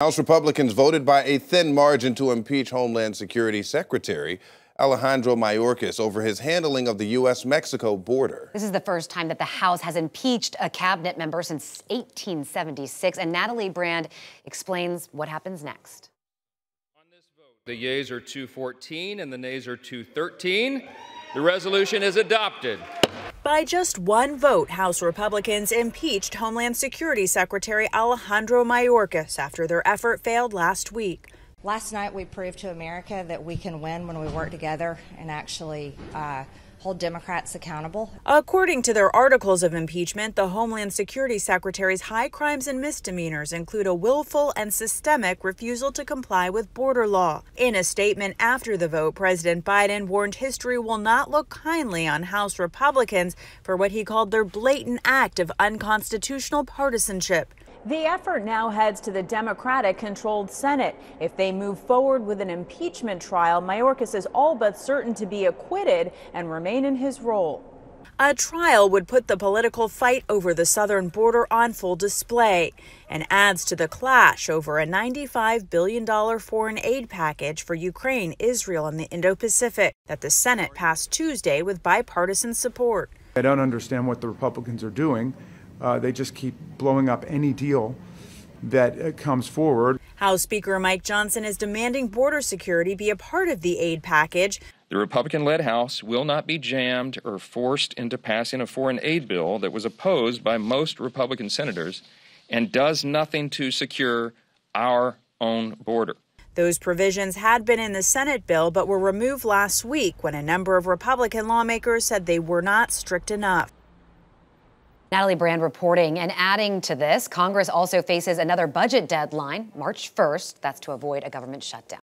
House Republicans voted by a thin margin to impeach Homeland Security Secretary Alejandro Mayorkas over his handling of the U.S. Mexico border. This is the first time that the House has impeached a cabinet member since 1876. And Natalie Brand explains what happens next. On this vote, the yeas are 214 and the nays are 213. The resolution is adopted. By just one vote, House Republicans impeached Homeland Security Secretary Alejandro Mayorkas after their effort failed last week. Last night, we proved to America that we can win when we work together and actually uh, hold Democrats accountable. According to their articles of impeachment, the Homeland Security Secretary's high crimes and misdemeanors include a willful and systemic refusal to comply with border law. In a statement after the vote, President Biden warned history will not look kindly on House Republicans for what he called their blatant act of unconstitutional partisanship. The effort now heads to the Democratic controlled Senate. If they move forward with an impeachment trial, Mayorkas is all but certain to be acquitted and remain in his role. A trial would put the political fight over the southern border on full display and adds to the clash over a $95 billion foreign aid package for Ukraine, Israel, and the Indo Pacific that the Senate passed Tuesday with bipartisan support. I don't understand what the Republicans are doing. Uh, they just keep blowing up any deal that uh, comes forward. House Speaker Mike Johnson is demanding border security be a part of the aid package. The Republican led House will not be jammed or forced into passing a foreign aid bill that was opposed by most Republican senators and does nothing to secure our own border. Those provisions had been in the Senate bill but were removed last week when a number of Republican lawmakers said they were not strict enough. Natalie Brand reporting and adding to this, Congress also faces another budget deadline, March 1st. That's to avoid a government shutdown.